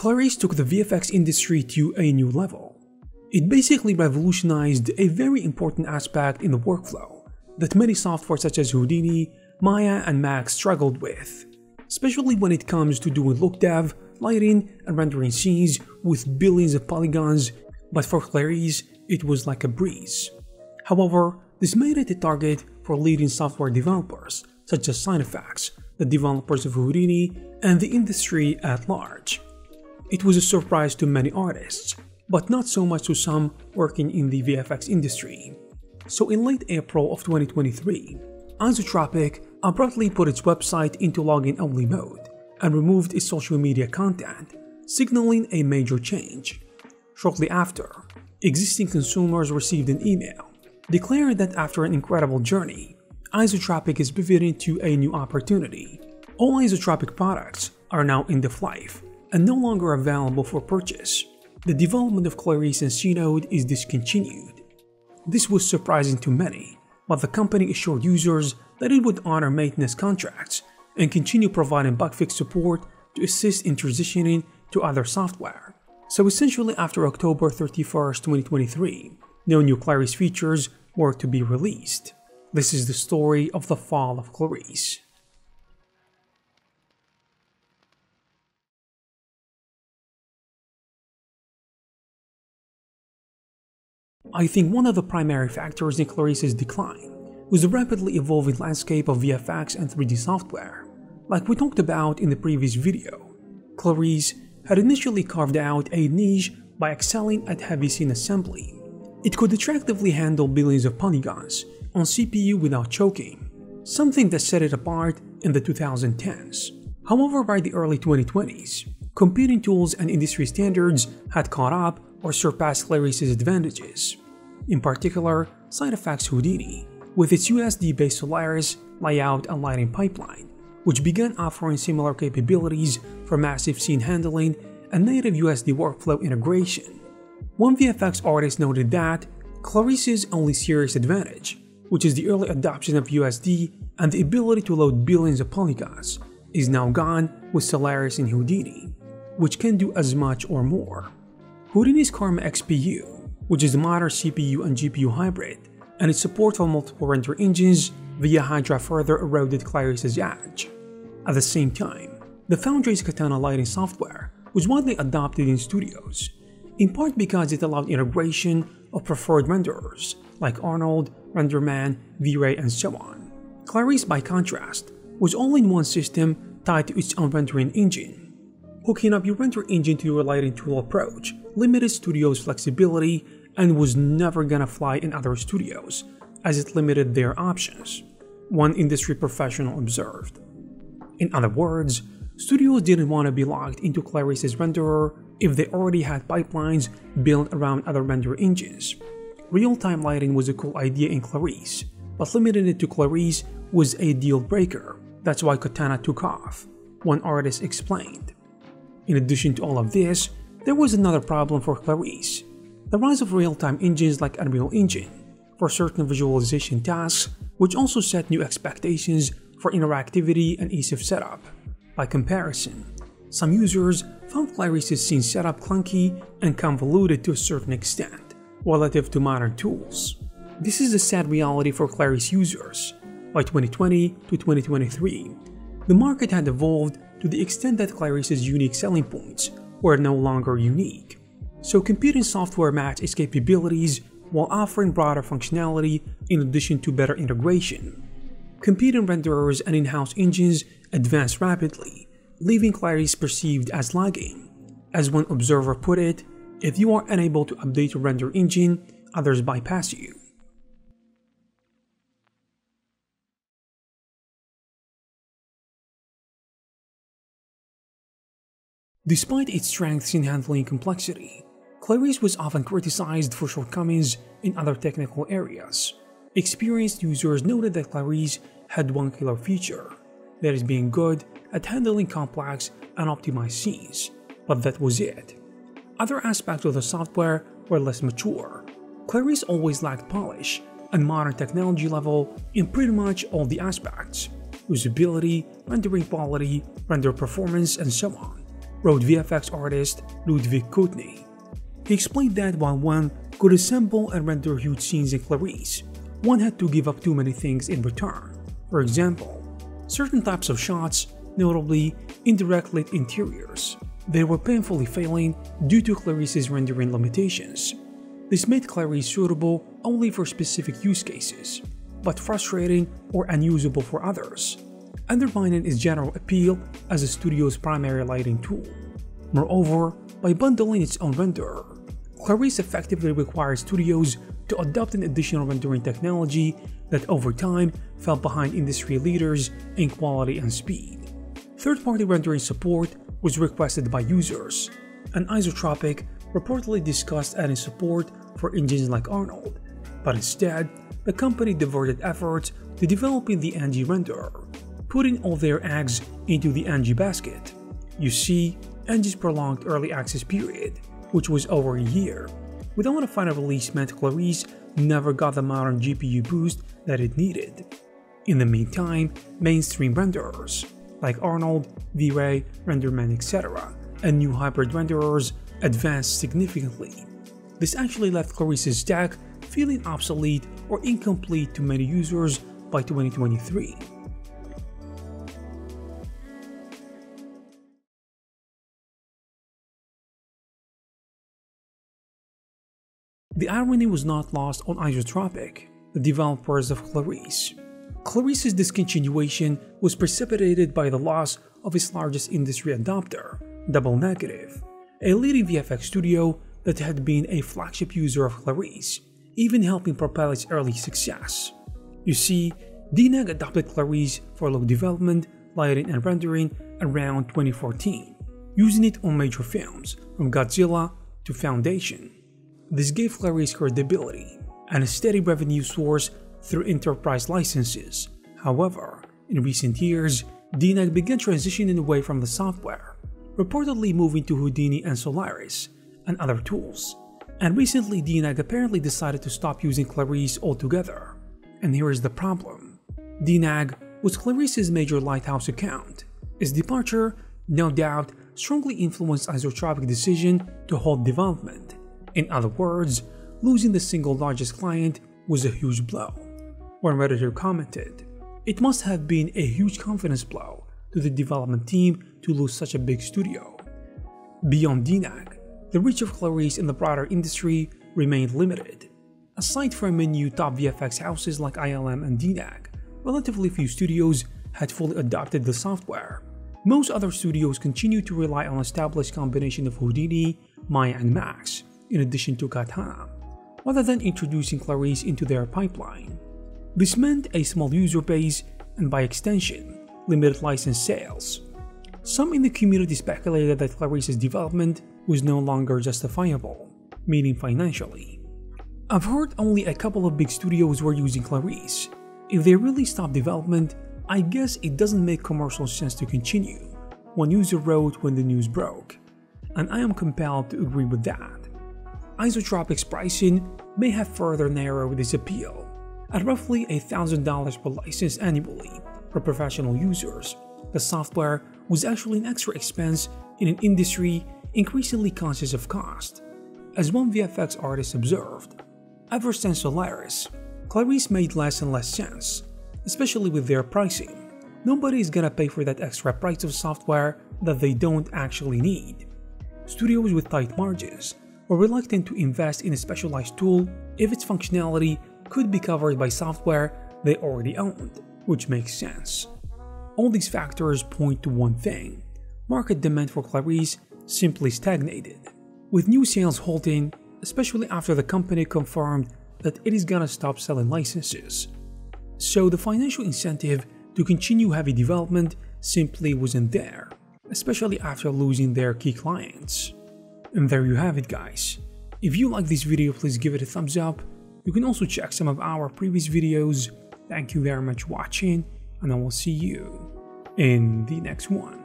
Clarisse took the VFX industry to a new level. It basically revolutionized a very important aspect in the workflow that many software such as Houdini, Maya, and Max struggled with, especially when it comes to doing look dev, lighting, and rendering scenes with billions of polygons, but for Clarisse, it was like a breeze. However, this made it a target for leading software developers such as SideFX, the developers of Houdini, and the industry at large. It was a surprise to many artists, but not so much to some working in the VFX industry. So in late April of 2023, Isotropix abruptly put its website into login only mode and removed its social media content, signaling a major change. Shortly after, existing consumers received an email declaring that after an incredible journey, Isotropix is pivoting to a new opportunity. All Isotropix products are now end of life and no longer available for purchase. The development of Clarisse and C-Node is discontinued. This was surprising to many, but the company assured users that it would honor maintenance contracts and continue providing bug fix support to assist in transitioning to other software. So essentially after October 31st, 2023, no new Clarisse features were to be released. This is the story of the fall of Clarisse. I think one of the primary factors in Clarisse's decline was the rapidly evolving landscape of VFX and 3D software. Like we talked about in the previous video, Clarisse had initially carved out a niche by excelling at heavy scene assembly. It could attractively handle billions of polygons on CPU without choking, something that set it apart in the 2010s. However, by the early 2020s, computing tools and industry standards had caught up or surpassed Clarisse's advantages. In particular, SideFX Houdini, with its USD-based Solaris layout and lighting pipeline, which began offering similar capabilities for massive scene handling and native USD workflow integration. One VFX artist noted that Clarisse's only serious advantage, which is the early adoption of USD and the ability to load billions of polygons, is now gone with Solaris and Houdini, which can do as much or more. Houdini's Karma XPU, which is the modern CPU and GPU hybrid, and its support for multiple render engines via Hydra further eroded Clarisse's edge. At the same time, the Foundry's Katana lighting software was widely adopted in studios, in part because it allowed integration of preferred renderers like Arnold, RenderMan, V-Ray, and so on. Clarisse, by contrast, was all in one system tied to its own rendering engine. Hooking up your render engine to your lighting tool approach limited studios' flexibility and was never gonna fly in other studios, as it limited their options, one industry professional observed. In other words, studios didn't want to be locked into Clarisse's renderer if they already had pipelines built around other render engines. Real-time lighting was a cool idea in Clarisse, but limiting it to Clarisse was a deal breaker. That's why Katana took off, one artist explained. In addition to all of this, there was another problem for Clarisse. The rise of real-time engines like Unreal Engine for certain visualization tasks, which also set new expectations for interactivity and ease of setup. By comparison, some users found Clarisse's scene setup clunky and convoluted to a certain extent, relative to modern tools. This is the sad reality for Clarisse users. By 2020 to 2023, the market had evolved to the extent that Clarisse's unique selling points were no longer unique. So computing software matched its capabilities while offering broader functionality in addition to better integration. Competing renderers and in-house engines advanced rapidly, leaving Clarisse perceived as lagging. As one observer put it, if you are unable to update your render engine, others bypass you. Despite its strengths in handling complexity, Clarisse was often criticized for shortcomings in other technical areas. Experienced users noted that Clarisse had one killer feature, that is being good at handling complex and optimized scenes, but that was it. Other aspects of the software were less mature. Clarisse always lacked polish and modern technology level in pretty much all the aspects usability, rendering quality, render performance, and so on. wrote VFX artist Ludwig Kutny. He explained that while one could assemble and render huge scenes in Clarisse, one had to give up too many things in return. For example, certain types of shots, notably indirect lit interiors, they were painfully failing due to Clarisse's rendering limitations. This made Clarisse suitable only for specific use cases, but frustrating or unusable for others, undermining its general appeal as a studio's primary lighting tool. Moreover, by bundling its own renderer, Clarisse effectively requires studios to adopt an additional rendering technology that over time fell behind industry leaders in quality and speed. Third-party rendering support was requested by users, and Isotropix reportedly discussed adding support for engines like Arnold, but instead, the company diverted efforts to developing the Angie renderer, putting all their eggs into the Angie basket. You see, Angie's prolonged early access period, which was over a year, without a final release meant Clarisse never got the modern GPU boost that it needed. In the meantime, mainstream renderers, like Arnold, V-Ray, RenderMan, etc., and new hybrid renderers advanced significantly. This actually left Clarisse's stack feeling obsolete or incomplete to many users by 2023. The irony was not lost on Isotropix, the developers of Clarisse. Clarisse's discontinuation was precipitated by the loss of its largest industry adopter, Double Negative, a leading VFX studio that had been a flagship user of Clarisse, even helping propel its early success. You see, DNEG adopted Clarisse for look development, lighting, and rendering around 2014, using it on major films from Godzilla to Foundation. This gave Clarisse credibility and a steady revenue source through enterprise licenses. However, in recent years, DNEG began transitioning away from the software, reportedly moving to Houdini and Solaris and other tools. And recently, DNEG apparently decided to stop using Clarisse altogether. And here is the problem. DNEG was Clarice's major lighthouse account. Its departure, no doubt, strongly influenced Isotropix's decision to halt development. In other words, losing the single largest client was a huge blow. One Redditor commented, It must have been a huge confidence blow to the development team to lose such a big studio. Beyond DNEG, the reach of Clarisse in the broader industry remained limited. Aside from a new top VFX houses like ILM and DNEG, relatively few studios had fully adopted the software. Most other studios continued to rely on established combination of Houdini, Maya and Max, in addition to Katana, rather than introducing Clarisse into their pipeline. This meant a small user base and by extension, limited license sales. Some in the community speculated that Clarisse's development was no longer justifiable, meaning financially. I've heard only a couple of big studios were using Clarisse. If they really stopped development, I guess it doesn't make commercial sense to continue, one user wrote when the news broke, and I am compelled to agree with that. Isotropix's pricing may have further narrowed this appeal, at roughly $1,000 per license annually for professional users. The software was actually an extra expense in an industry increasingly conscious of cost. As one VFX artist observed, ever since Solaris, Clarisse made less and less sense, especially with their pricing. Nobody is gonna pay for that extra price of software that they don't actually need. Studios with tight margins were reluctant to invest in a specialized tool if its functionality could be covered by software they already owned, which makes sense. All these factors point to one thing market demand for Clarisse simply stagnated, with new sales halting, especially after the company confirmed that it is gonna stop selling licenses. So the financial incentive to continue heavy development simply wasn't there, especially after losing their key clients. And there you have it guys. If you like this video please give it a thumbs up. You can also check some of our previous videos. Thank you very much for watching and I will see you in the next one.